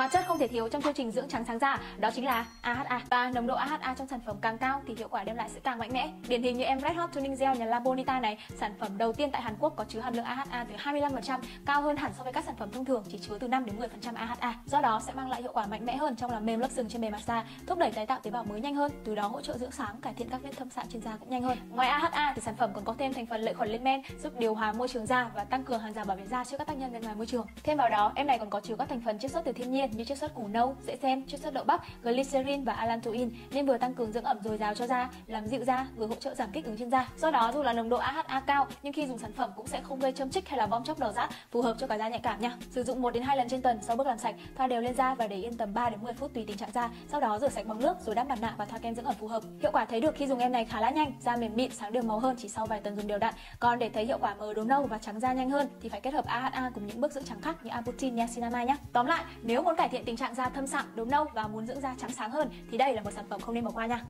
Hóa chất không thể thiếu trong chương trình dưỡng trắng sáng da đó chính là AHA và nồng độ AHA trong sản phẩm càng cao thì hiệu quả đem lại sẽ càng mạnh mẽ. Điển hình như em Red Hot Tuning Gel nhà Labonita này, sản phẩm đầu tiên tại Hàn Quốc có chứa hàm lượng AHA tới 25%, cao hơn hẳn so với các sản phẩm thông thường chỉ chứa từ 5 đến 10% AHA. Do đó sẽ mang lại hiệu quả mạnh mẽ hơn trong làm mềm lớp sừng trên bề mặt da, thúc đẩy tái tạo tế bào mới nhanh hơn, từ đó hỗ trợ dưỡng sáng, cải thiện các vết thâm sạm trên da cũng nhanh hơn. Ngoài AHA thì sản phẩm còn có thêm thành phần lợi khuẩn lên men, giúp điều hòa môi trường da và tăng cường hàng rào bảo vệ da trước các tác nhân bên ngoài môi trường. Thêm vào đó, em này còn có chứa các thành phần chiết xuất từ thiên nhiên như chiết xuất củ nâu, dễ xem, chiết xuất đậu bắp, glycerin và allantoin nên vừa tăng cường dưỡng ẩm dồi dào cho da, làm dịu da, vừa hỗ trợ giảm kích ứng trên da. Do đó dù là nồng độ AHA cao nhưng khi dùng sản phẩm cũng sẽ không gây châm chích hay là bong chóc đầu rát, phù hợp cho cả da nhạy cảm nha. Sử dụng 1 đến 2 lần trên tuần sau bước làm sạch, thoa đều lên da và để yên tầm 3 đến 10 phút tùy tình trạng da. Sau đó rửa sạch bằng nước rồi đắp mặt nạ và thoa kem dưỡng ẩm phù hợp. Hiệu quả thấy được khi dùng em này khá là nhanh, da mềm mịn, sáng đường màu hơn chỉ sau vài tuần dùng đều đặn. Còn để thấy hiệu quả mờ đốm nâu và trắng da nhanh hơn thì phải kết hợp AHA cùng những bước dưỡng trắng khác như Abutin, Niacinamide nhé. Tóm lại, nếu muốn cải thiện tình trạng da thâm sạm, đốm nâu và muốn dưỡng da trắng sáng hơn thì đây là một sản phẩm không nên bỏ qua nha.